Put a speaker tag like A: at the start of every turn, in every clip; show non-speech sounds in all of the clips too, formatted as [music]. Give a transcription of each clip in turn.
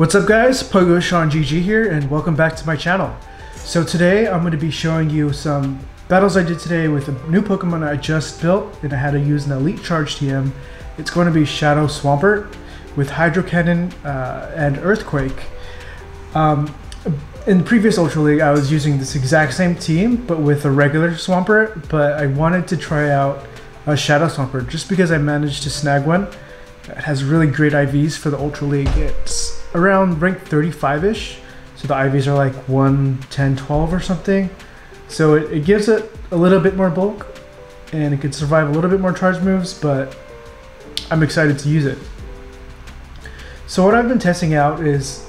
A: What's up guys, Pogo Shaun GG here and welcome back to my channel. So today I'm going to be showing you some battles I did today with a new Pokemon I just built and I had to use an Elite Charge TM. It's going to be Shadow Swampert with Hydro Cannon uh, and Earthquake. Um, in the previous Ultra League I was using this exact same team but with a regular Swampert but I wanted to try out a Shadow Swampert just because I managed to snag one. It has really great IVs for the Ultra League. It's around rank 35-ish. So the IVs are like 1, 10, 12 or something. So it, it gives it a little bit more bulk and it can survive a little bit more charge moves, but I'm excited to use it. So what I've been testing out is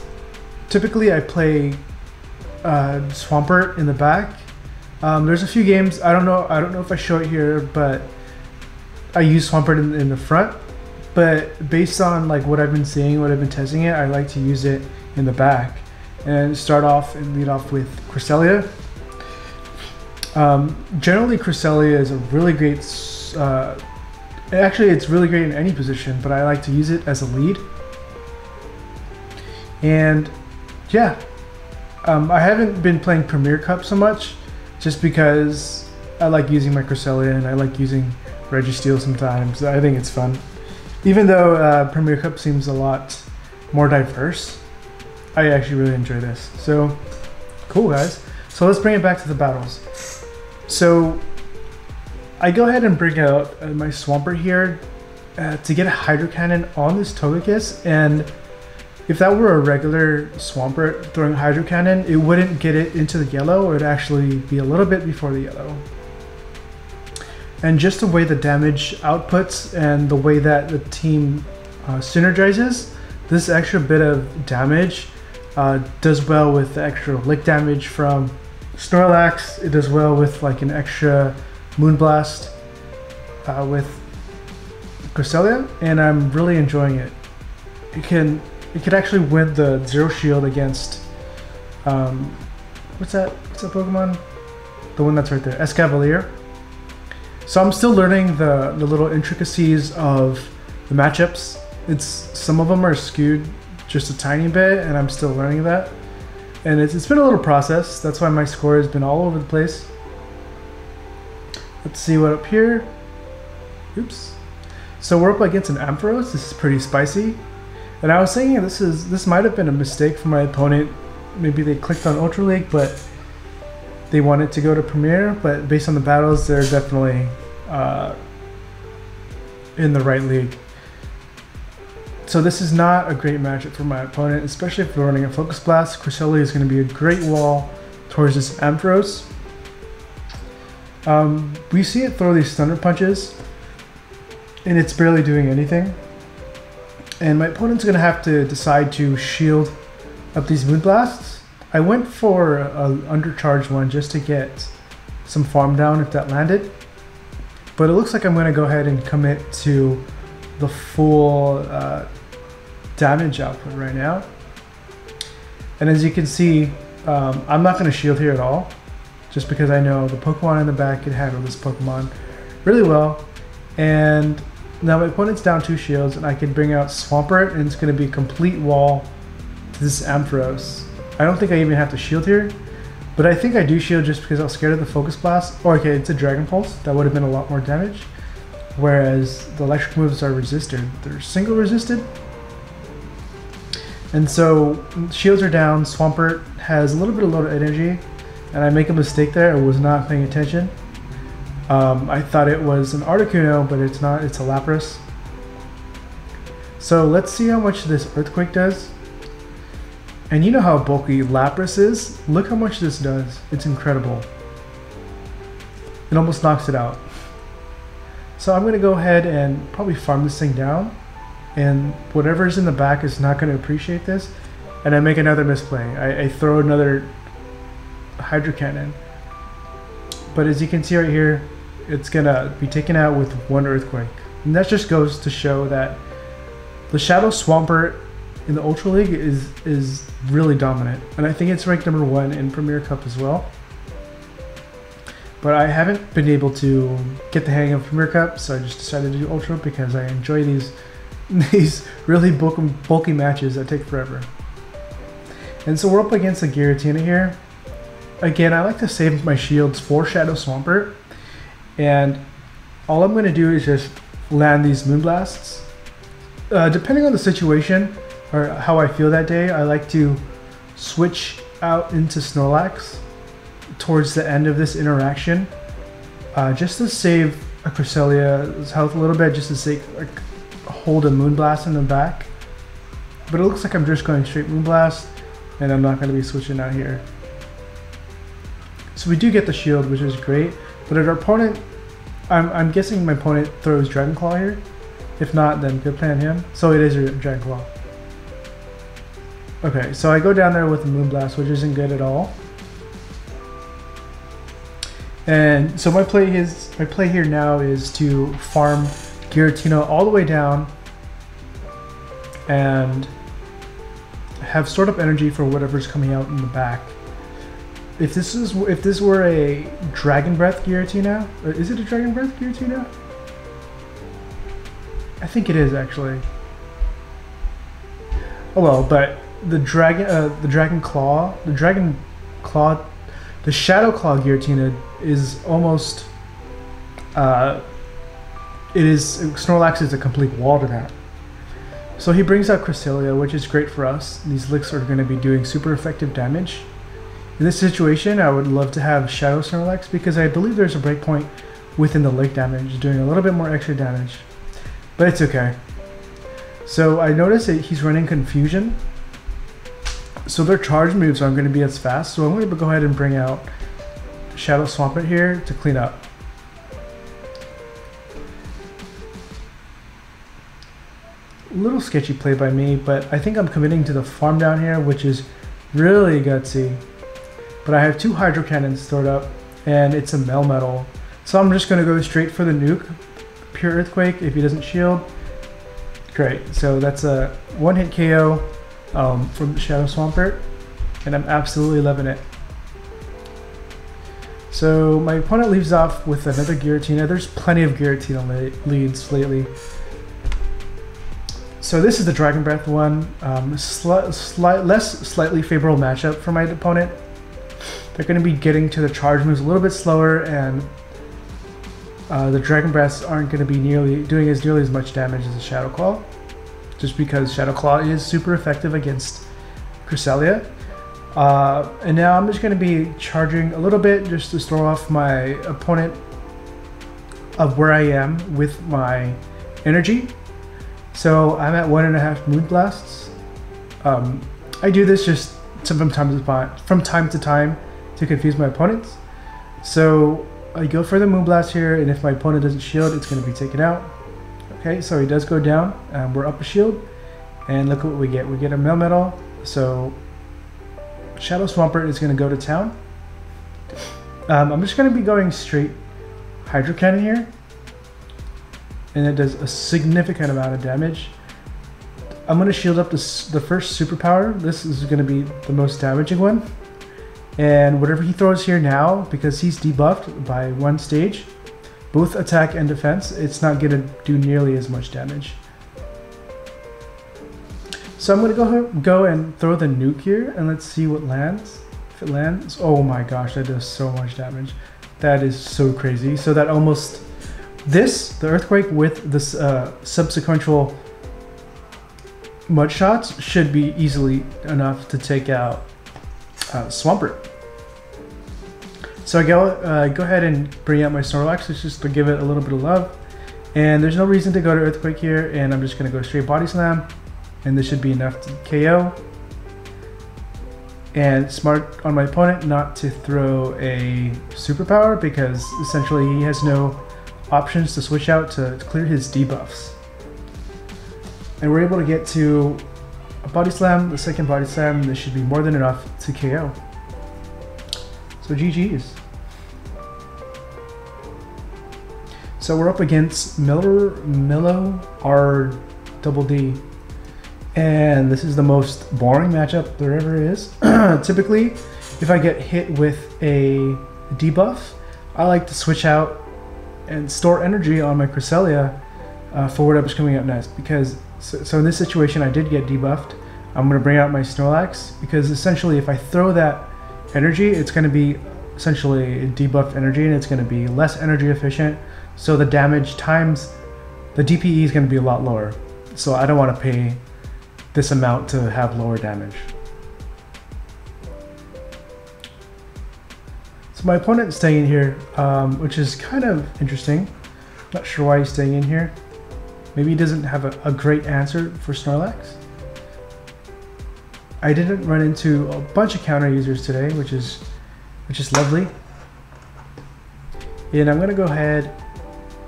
A: typically I play uh, Swampert in the back. Um, there's a few games I don't know I don't know if I show it here, but I use Swampert in, in the front but based on like what I've been seeing, what I've been testing it, I like to use it in the back and start off and lead off with Cresselia. Um, generally, Cresselia is a really great. Uh, actually, it's really great in any position, but I like to use it as a lead. And yeah, um, I haven't been playing Premier Cup so much, just because I like using my Cresselia and I like using Registeel sometimes. I think it's fun. Even though uh, Premier Cup seems a lot more diverse, I actually really enjoy this. So, cool guys. So let's bring it back to the battles. So, I go ahead and bring out uh, my Swampert here uh, to get a Hydro Cannon on this Togekiss, and if that were a regular Swampert throwing Hydro Cannon, it wouldn't get it into the yellow, it would actually be a little bit before the yellow and just the way the damage outputs and the way that the team uh, synergizes, this extra bit of damage uh, does well with the extra lick damage from Snorlax. It does well with like an extra Moonblast uh, with Cresselia, and I'm really enjoying it. It can it could actually win the Zero Shield against um, what's that? What's that Pokemon? The one that's right there, Escavalier. So I'm still learning the, the little intricacies of the matchups. It's some of them are skewed just a tiny bit, and I'm still learning that. And it's, it's been a little process. That's why my score has been all over the place. Let's see what up here. Oops. So we're up against an Ampharos. This is pretty spicy. And I was thinking this is this might have been a mistake for my opponent. Maybe they clicked on Ultra League, but they wanted to go to Premier. But based on the battles, they're definitely uh, in the right league. So this is not a great matchup for my opponent, especially if we're running a Focus Blast. Cresselia is going to be a great wall towards this Ampharos. Um, we see it throw these Thunder Punches, and it's barely doing anything. And my opponent's going to have to decide to shield up these Moonblasts. I went for an undercharged one just to get some farm down if that landed. But it looks like I'm going to go ahead and commit to the full uh, damage output right now. And as you can see, um, I'm not going to shield here at all, just because I know the Pokemon in the back can handle this Pokemon really well. And now my opponent's down two shields, and I can bring out Swampert, and it's going to be a complete wall to this Ampharos. I don't think I even have to shield here, but I think I do shield just because I was scared of the Focus Blast. Oh, okay, it's a Dragon Pulse. That would have been a lot more damage. Whereas the electric moves are resisted. They're single resisted. And so shields are down. Swampert has a little bit of low energy. And I make a mistake there. I was not paying attention. Um, I thought it was an Articuno, but it's not. It's a Lapras. So let's see how much this Earthquake does. And you know how bulky Lapras is? Look how much this does. It's incredible. It almost knocks it out. So I'm going to go ahead and probably farm this thing down. And whatever's in the back is not going to appreciate this. And I make another misplay. I, I throw another Hydro Cannon. But as you can see right here, it's going to be taken out with one Earthquake. And that just goes to show that the Shadow Swampert in the Ultra League is is really dominant, and I think it's ranked number one in Premier Cup as well. But I haven't been able to get the hang of Premier Cup, so I just decided to do Ultra because I enjoy these [laughs] these really bulky, bulky matches that take forever. And so we're up against a Giratina here. Again, I like to save my shields for Shadow Swampert. And all I'm going to do is just land these Moonblasts. Uh, depending on the situation or how I feel that day, I like to switch out into Snorlax towards the end of this interaction. Uh, just to save a health a little bit, just to say, like, hold a Moonblast in the back. But it looks like I'm just going straight Moonblast, and I'm not going to be switching out here. So we do get the shield, which is great. But our opponent, I'm, I'm guessing my opponent throws Dragon Claw here. If not, then good plan him. So it is a Dragon Claw. Okay, so I go down there with the Moonblast, which isn't good at all. And so my play is my play here now is to farm Giratina all the way down and have stored up energy for whatever's coming out in the back. If this is if this were a Dragon Breath Giratina, is it a Dragon Breath Giratina? I think it is actually. Oh well, but the dragon, uh, the Dragon Claw, the Dragon Claw, the Shadow Claw Giratina is almost. Uh, it is Snorlax is a complete wall to that. So he brings out Cresselia, which is great for us. These licks are going to be doing super effective damage. In this situation, I would love to have Shadow Snorlax because I believe there's a breakpoint within the lick damage, doing a little bit more extra damage. But it's okay. So I notice that he's running Confusion. So their charge moves aren't going to be as fast. So I'm going to go ahead and bring out Shadow Swampert here to clean up. little sketchy play by me, but I think I'm committing to the farm down here, which is really gutsy. But I have two Hydro Cannons stored up, and it's a Melmetal. So I'm just going to go straight for the nuke. Pure Earthquake if he doesn't shield. Great, so that's a one-hit KO um, from Shadow Swampert, and I'm absolutely loving it. So my opponent leaves off with another Giratina. There's plenty of Giratina leads lately. So this is the Dragon Breath one. Um, sli sli less slightly favorable matchup for my opponent. They're going to be getting to the charge moves a little bit slower, and uh, the Dragon Breaths aren't going to be nearly doing as nearly as much damage as the Shadow Claw, just because Shadow Claw is super effective against Cresselia. Uh, and now I'm just going to be charging a little bit just to throw off my opponent of where I am with my energy. So I'm at one and a half moon blasts. Um, I do this just from time to time, from time to time to confuse my opponents. So I go for the moonblast here, and if my opponent doesn't shield, it's going to be taken out. Okay, so he does go down, and we're up a shield, and look what we get. We get a Melmetal, so Shadow Swampert is going to go to town. Um, I'm just going to be going straight Hydro Cannon here. And it does a significant amount of damage. I'm going to shield up this, the first superpower. This is going to be the most damaging one. And whatever he throws here now, because he's debuffed by one stage, both attack and defense, it's not going to do nearly as much damage. So I'm going to go, go and throw the nuke here, and let's see what lands. If it lands, oh my gosh, that does so much damage. That is so crazy. So that almost, this, the Earthquake with this uh, subsequential mud shots should be easily enough to take out uh, Swampert. So I go, uh, go ahead and bring out my Snorlax just to give it a little bit of love. And there's no reason to go to Earthquake here, and I'm just going to go straight Body Slam and this should be enough to KO. And smart on my opponent not to throw a superpower because essentially he has no options to switch out to, clear his debuffs. And we're able to get to a body slam, the second body slam, this should be more than enough to KO. So GG's. So we're up against Miller, Milo R double D and this is the most boring matchup there ever is. [clears throat] Typically, if I get hit with a debuff, I like to switch out and store energy on my Cresselia uh, for whatever's coming up next. Because so, so, in this situation, I did get debuffed. I'm going to bring out my Snorlax because essentially if I throw that energy, it's going to be essentially debuffed energy and it's going to be less energy efficient. So the damage times the DPE is going to be a lot lower. So I don't want to pay this amount to have lower damage. So my opponent is staying in here, um, which is kind of interesting. Not sure why he's staying in here. Maybe he doesn't have a, a great answer for Snorlax. I didn't run into a bunch of counter users today, which is which is lovely. And I'm gonna go ahead.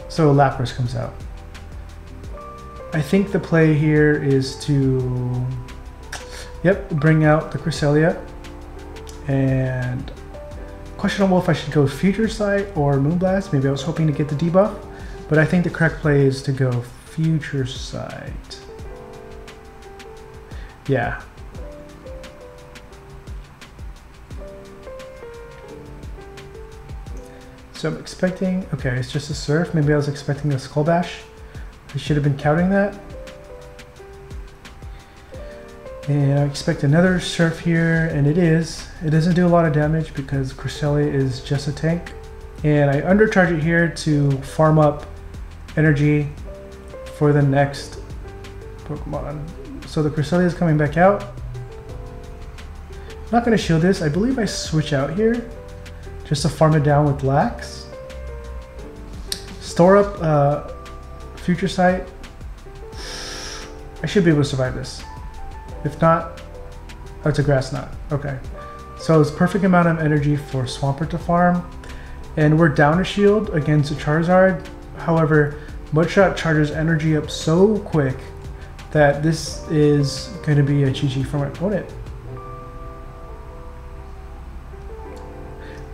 A: So Lapras comes out. I think the play here is to, yep, bring out the Cresselia. And questionable if I should go Future Sight or Moonblast. Maybe I was hoping to get the debuff, but I think the correct play is to go Future Sight. Yeah, So I'm expecting, okay, it's just a surf. Maybe I was expecting a skull bash. I should have been counting that. And I expect another surf here, and it is. It doesn't do a lot of damage because Cresselia is just a tank. And I undercharge it here to farm up energy for the next Pokemon. So the Cresselia is coming back out. I'm not going to shield this. I believe I switch out here just to farm it down with lax. Store up uh, future sight. I should be able to survive this. If not, oh, it's a grass knot. Okay. So it's perfect amount of energy for Swampert to farm. And we're down a shield against a Charizard. However, Mudshot charges energy up so quick that this is going to be a GG for my opponent.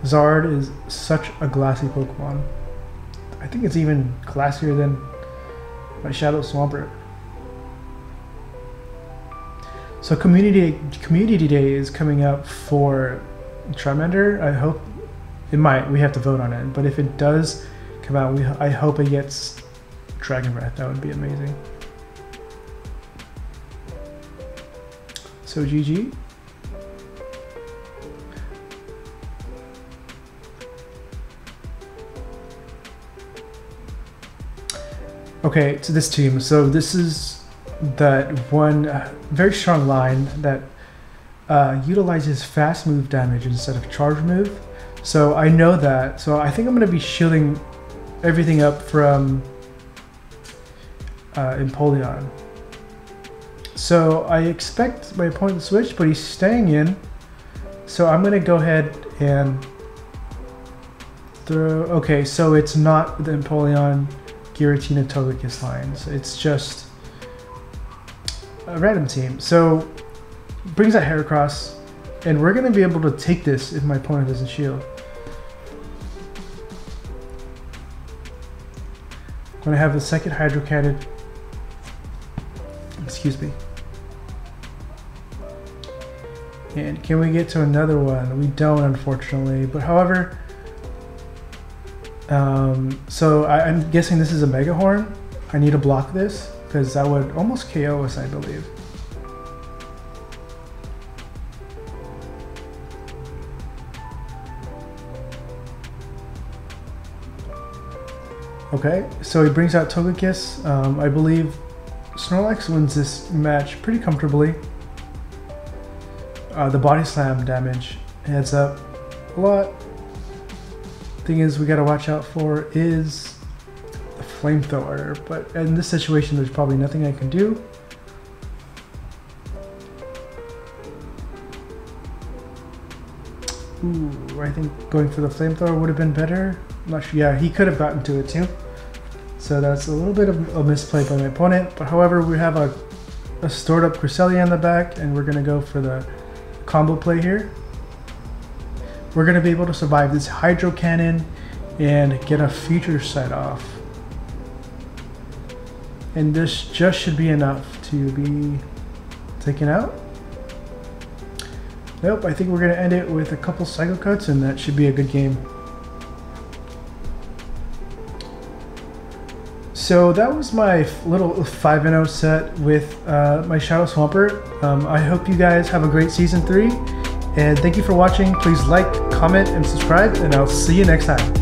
A: Zard is such a glassy Pokemon. I think it's even classier than my Shadow Swampert. So community community day is coming up for Charmander. I hope it might. We have to vote on it, but if it does come out, we I hope it gets Dragon Breath. That would be amazing. So GG. Okay, to this team. So this is that one uh, very strong line that uh, utilizes fast move damage instead of charge move. So I know that. So I think I'm going to be shielding everything up from uh, Empoleon. So I expect my opponent to switch, but he's staying in. So I'm going to go ahead and throw... Okay, so it's not the Empoleon Giratina Togekiss lines. It's just a random team. So brings out Heracross, and we're gonna be able to take this if my opponent doesn't shield. I'm gonna have the second Hydro Cannon. Excuse me. And can we get to another one? We don't, unfortunately. But however, um, so I, am guessing this is a Mega Horn. I need to block this because that would almost KO us, I believe. Okay, so he brings out Togekiss. Um, I believe Snorlax wins this match pretty comfortably. Uh, the body slam damage adds up a lot thing is we gotta watch out for is the flamethrower, but in this situation there's probably nothing I can do. Ooh, I think going for the flamethrower would have been better. I'm not sure. Yeah, he could have gotten to it too. So that's a little bit of a misplay by my opponent. But however, we have a, a stored up Cresselia in the back, and we're gonna go for the combo play here we're to be able to survive this hydro cannon and get a future sight off. And this just should be enough to be taken out. Nope, I think we're to end it with a couple cycle cuts and that should be a good game. So that was my little 5 0 set with uh, my Shadow Swampert. Um, I hope you guys have a great season 3. And thank you for watching. Please like, comment, and subscribe, and I'll see you next time.